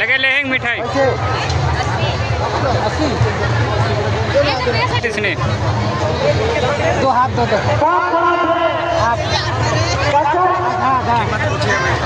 लगे लेहेंग मिठाई किसने दो हाथ दो दो हाथ आधा आधा